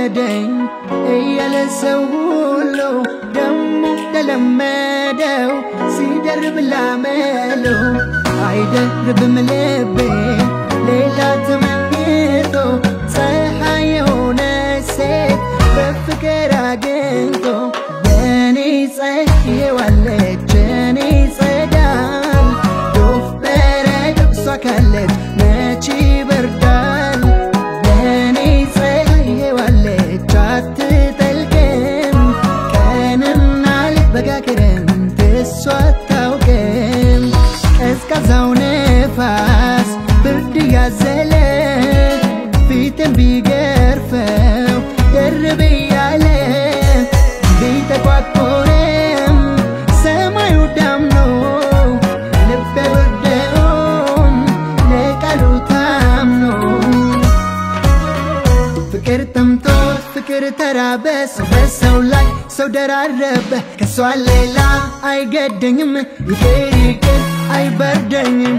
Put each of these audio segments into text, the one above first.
ከበደኝ እያለ ሰው ሁሉ ደሞ ለለመደው ሲደርብ ላመለው አይደርብም ልቤ ሌላ ተመኝቶ ፀሐይ የሆነ ሴት በፍቅር አግኝቶ በእኔ ጸየዋለ ደርብ እያለ ቢጠቋቆርም ሰማዩ ዳምኖ ልቤ ብርደውም ለቃሉ ፍቅር ጠምቶት ፍቅር ተራበ ሰው ላይ ሰው ደራረበ። ከሷ ሌላ አይገደኝም ይቅር አይበርደኝም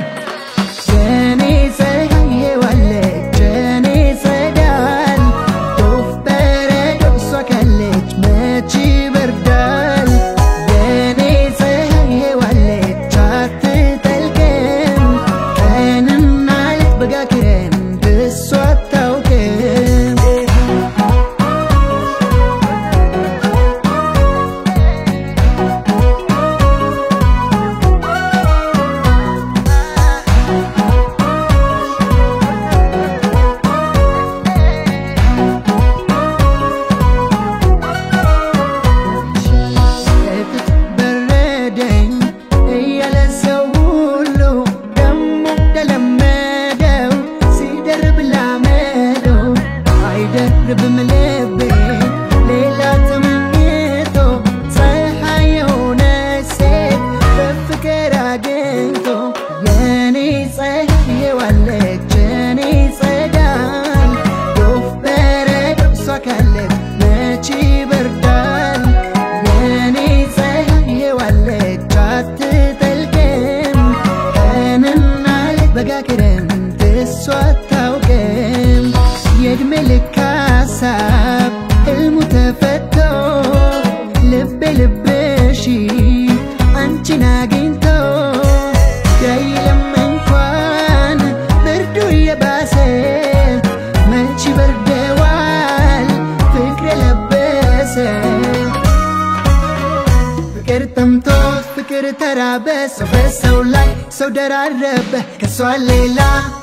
ፍቅር ተራበ ሰው በሰው ላይ ሰው ደራረበ። ከሷ ሌላ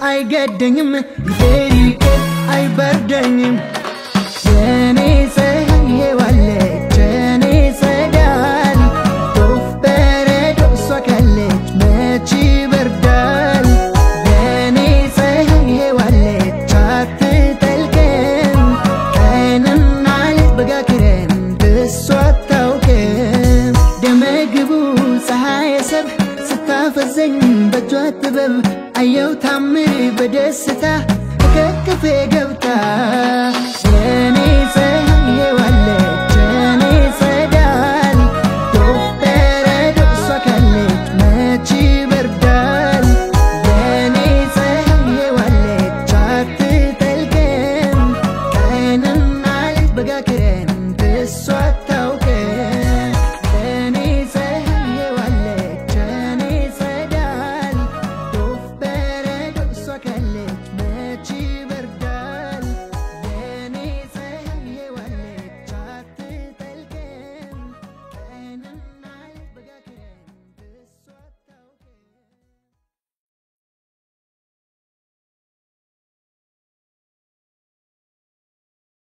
አይገደኝም ይቅር አይበርደኝም። የኔ ስታፈዘኝ በእጇ ጥበብ አየው ታምር በደስታ ከክፌ ገብታ። የኔ ፀሐይ